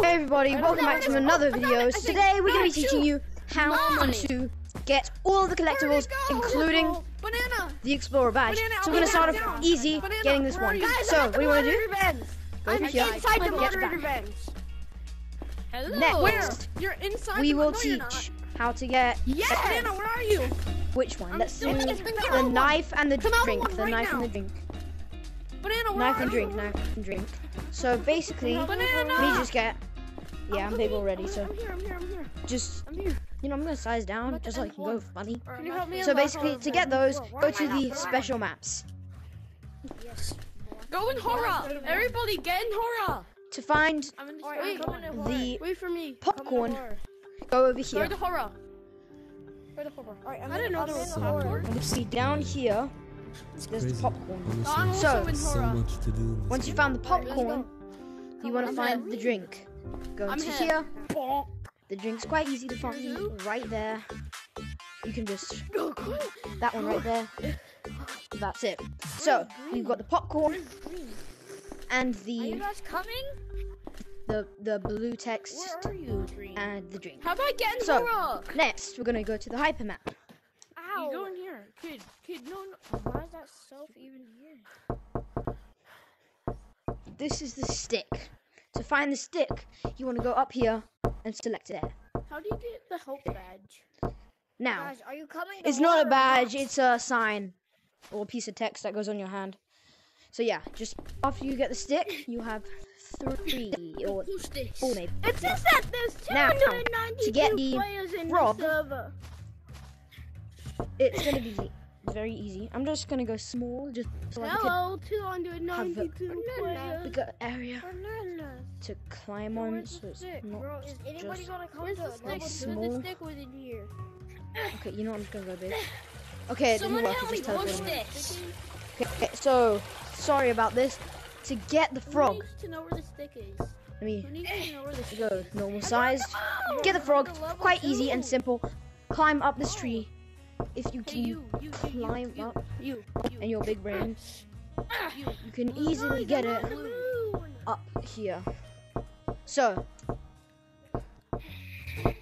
Hey everybody, welcome back to another video. So today we're going to be teaching you how Money. to get all the collectibles, including banana. the Explorer badge. Banana, So we're going to start off easy Banana, getting this one. Guys, So what do you want to do? Vents. Go I'm here. inside the moderator vents. Hello. Next, Where? You're inside. we will teach how to get Yes. Banana, where are you? which one. Let's do the knife and the drink. The knife and the drink. Banana, Knife and drink. Knife and drink. So basically, Banana. we just get. Yeah, I'm big coming. already. I'm So here. I'm here. I'm here. just I'm here. you know, I'm gonna size down just the so I can go funny. Can you help me? So basically, to get those, go to the Where am I? special maps. Yes. Go in horror. Everybody get in horror. To find I'm the Alright, I'm street. coming in the Wait for me. popcorn, go over Go here. to horror. Where the horror? Alright, I'm I didn't know there was horror. And you see down here, there's the popcorn. Honestly, So- so much to do. in this Once you game. found the Alright, let's popcorn, you want to find here. the drink. Go I'm into here. here. The drink's quite easy to find. Right there. You can just that one right there. That's it. So we've got the popcorn and Are you the guys coming? the the blue text Where are you, Green? and the drink. How about get in So- Next, we're gonna go to the hyper map. You go in here, kid. No, no. Why is that self even here? This is the stick. To find the stick, you want to go up here and select it. How do you get the help badge? Now, Guys, are you coming? it's not a badge, it's a sign or a piece of text that goes on your hand. So yeah, just after you get the stick, you have three or four maybe. It says that there's Now, 292 to get the players in frog- the server. It's gonna be very easy. I'm just gonna go small, just so I Hello, 292 have players. bigger area Bananas. to climb on, Where's so it's stick, not bro? Is anybody gonna come Where's to the stick? Small. The stick was in here. Okay, you know what? I'm just gonna go big. Okay, it didn't Someone work. help It me just push this. Okay, so sorry about this. To get the Who frog, needs to know where the stick is? let Who me needs to know where the stick go normal size. Get the frog, quite easy and simple. Climb up this tree. If you Hey, can you, you, you, climb you, up You, and your big brain, you. can easily get it up here. So, let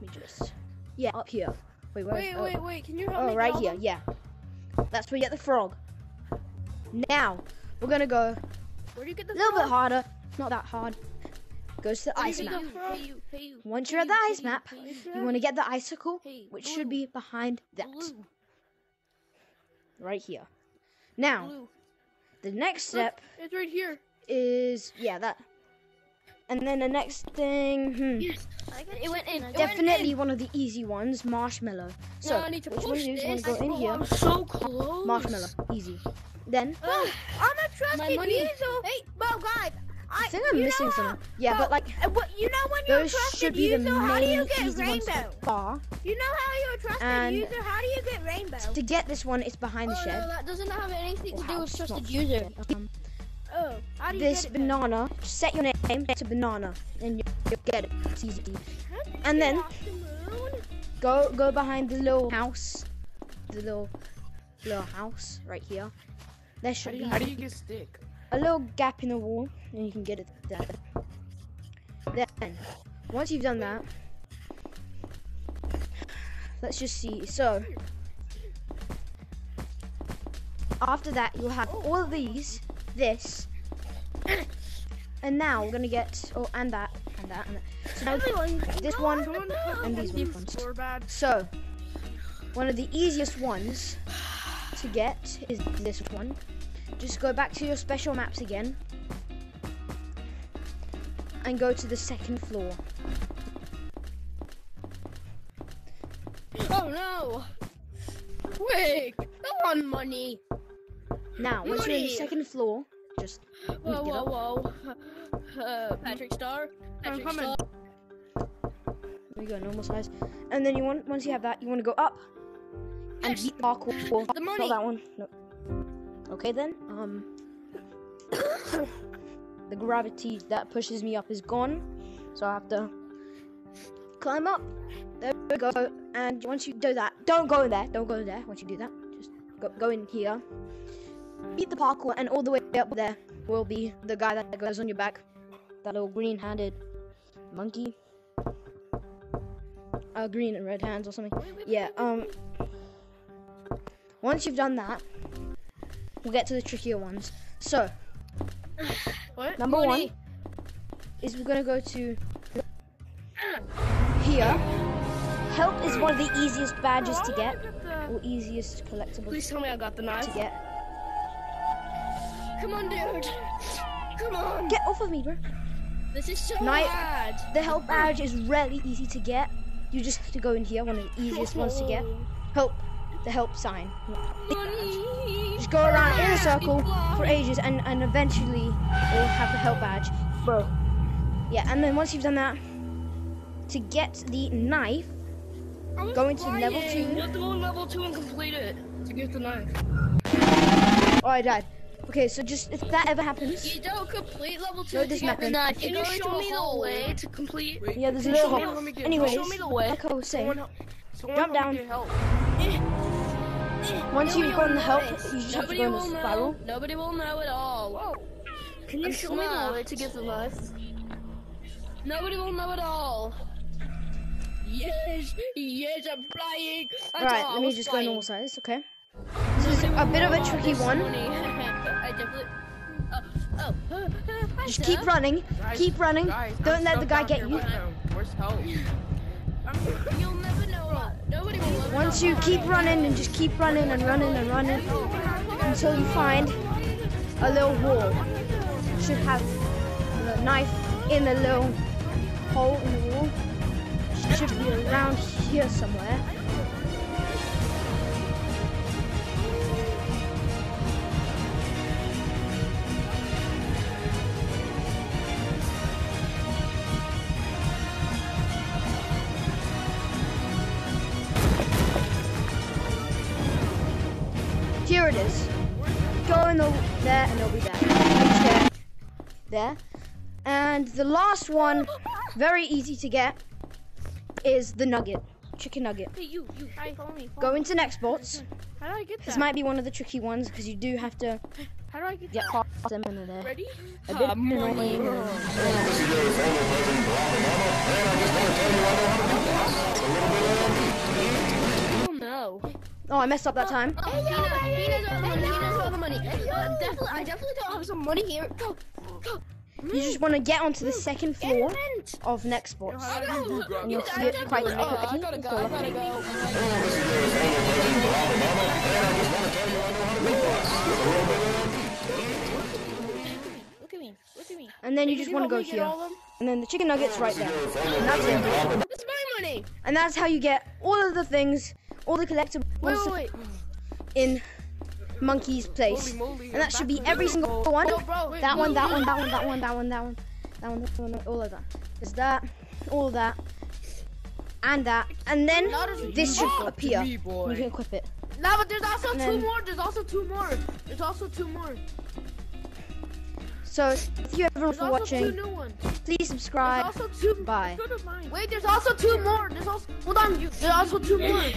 me just, yeah, up here. Wait, where? Wait, oh. wait, wait. Can you help oh, me? Oh, right here, yeah. That's where you get the frog. Now, we're gonna go? Where do you get the a little bit harder. Not that hard. Goes to the ice map. get the frog? Hey, you, hey, you. Once you're at the ice map, you. you want to get the icicle, which should be behind that, right here. Now, the next step It's right here. is, yeah, that. And then the next thing, hmm, It went in. Definitely one of the easy ones, marshmallow. So, No, I need to which one do you want to go in here? I'm so close. Marshmallow, easy. Then, Oh, I'm a trusted My money. user. Hey, bro, guys. I, I think I'm missing know something. Yeah, bro, but like, uh, what, you know when you're a those trusted should be the user, how do you main get easy rainbow? so far. You know how you're a trusted And- user, how do you get rainbow? To get this one, it's behind the Oh, shed. no, that doesn't have anything Or to do with trusted user. Um, Oh, how do you this get it banana, just set your name to banana, and you- you'll get it. It's easy. How do you And then the go go behind the little house, the little little house right here. There should be How do you get stick? A little gap in the wall, and you can get it there. Then, once you've done that, let's just see. So, after that, you'll have all of these, this, and now we're gonna get oh, and that, and that, and that. So Everyone, this one on the moon. and these ones. So, one of the easiest ones to get is this one. Just go back to your special maps again and go to the second floor. Oh no! Quick! I want money! Now, once you're in the second floor, just Whoa, get whoa, up. whoa. Uh, Patrick Star? I'm Patrick coming. Star? There you go, normal size. And then you want once you have that, you want to go up and Yes. beat parkour. The money. Not that one. No. Okay then. Um. the gravity that pushes me up is gone, so I have to climb up. There we go. And once you do that, don't go in there. Don't go in there. Once you do that, just go, go in here. Beat the parkour, and all the way up there will be the guy that goes on your back. That little green-handed monkey. Uh, green and red hands or something. Yeah. Um. Once you've done that, we'll get to the trickier ones. So What? number Money. one is we're gonna go to here. Help is one of the easiest badges to get, or easiest collectibles Please tell me I got the to get. Come on, dude. Come on. Get off of me, bro. This is so Knife. hard. The help badge is really easy to get. You just have to go in here, one of the easiest ones to get. Help, the help sign. Money. Just go around a circle for ages, and, and eventually you'll have the help badge, bro. Yeah, and then once you've done that, to get the knife, I'm Go into level two. You have to go to level two and complete it to get the knife. oh, I died. Okay, so just if that ever happens, You don't complete level two No, to this get the method. knife. Can You're you show me the way to complete? Wait, yeah, there's a can you little show me- hole. let me get- Anyways, show me the way. like I was saying, Someone. Someone Jump help down. get once you've gotten the help, know you it. just have to go in will a know. Nobody will know at all. Whoa. Can you I'm show me the smart. way to get the knife? Nobody will know at all. Yes, yes, I'm flying. I Alright, thought let me was just go flying. normal size, okay? This is a bit of a tricky oh, one. I. Uh, oh, oh. Just keep uh, running, Guys, keep running. guys, Don't I'm let the guy get you. Where's help? You'll never know. What- Nobody will ever Once you keep running and just keep running and running and running until you find a little wall. Should have the knife in a little hole in the wall. It Should be around here somewhere. Here it is. Go in the there and it'll be there. Reach there. There. And the last one, very easy to get, is the nugget. Chicken nugget. Hey, you, you, hi, follow me. follow Go into next bots. How do I get This might be one of the tricky ones because you do have to How do I get get that? past them and they're Ready? a bit annoying. Oh, I messed up that time. Oh, he knows, he knows all the money. He knows the money. Definitely, I definitely don't have some money here. Go, go. You just want to get onto the second floor of next bots. How do I do that? And you'll see it quite quickly. Oh, I gotta go. I gotta go. Look at me. Look at me. And then you just want to go help me get here. all of them? And then the chicken nugget's right there. And that's it. This my money. And that's how you get all of the things, all the collectibles Wait, wait, wait. in Monkey's place. Holy moly, And that should be every single one. Bro, bro, wait, That one, that wait. one, that one, that one, that one, that one, that one, that one, all of that. There's that, all of that, and that, and then this should easy. appear. Me. You can equip it. No, but there's also And two then- more. There's also two more. There's also two more. So, thank you everyone There's for watching. Please There's subscribe. also two. Bye. Wait, there's also two more. There's also. Hold on. There's also two more. There's